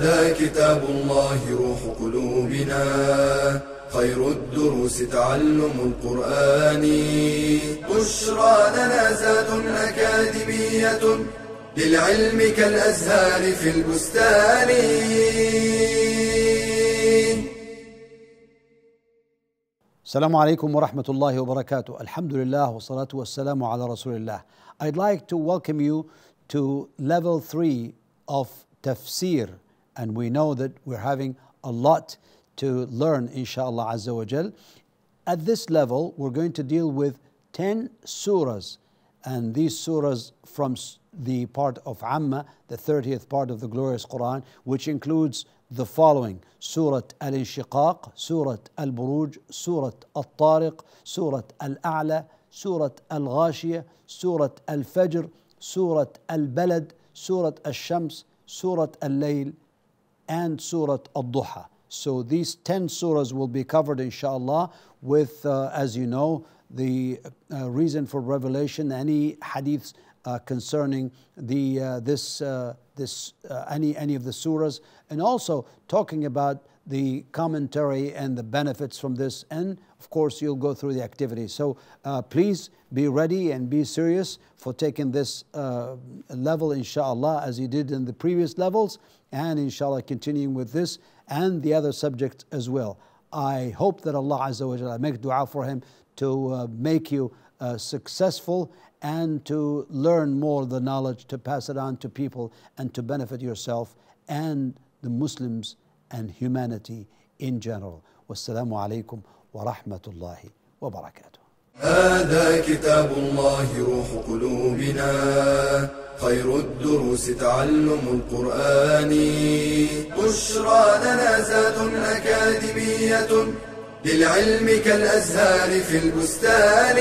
هذا كتاب الله روح قلوبنا خير الدروس تعلم القرآن بشرى لنا زاد أكاديمية للعلم كالأزهار في البستان السلام عليكم ورحمة الله وبركاته. Alhamdulillah والصلاة والسلام على رسول الله. I'd like to welcome you to level three of tafsir. And we know that we're having a lot to learn, inshallah azza wa jal. At this level, we're going to deal with 10 surahs. And these surahs from the part of Amma, the 30th part of the glorious Quran, which includes the following Surah Al Inshiqaq, Surah Al Buruj, Surah Al Tariq, Surah Al A'la, Surah Al Ghashiyah, Surah Al Fajr, Surah Al Balad, Surah Al Shams, Surah Al Layl, and Surah Al Duha. So these 10 surahs will be covered, inshallah, with, uh, as you know, the uh, reason for revelation, any hadiths uh, concerning the uh, this uh, this uh, any any of the surahs, and also talking about the commentary and the benefits from this, and of course you'll go through the activities. So uh, please be ready and be serious for taking this uh, level, inshallah, as you did in the previous levels, and inshallah continuing with this and the other subjects as well. I hope that Allah Azza wa Jalla make dua for him to make you successful and to learn more the knowledge, to pass it on to people, and to benefit yourself and the Muslims and humanity in general. Wassalamu alaikum wa rahmatullahi wa barakatuh. هذا كتاب الله روح قلوبنا خير الدروس تعلم القرآن بشرى لنا زاد أكاديمية للعلم كالأزهار في البستان.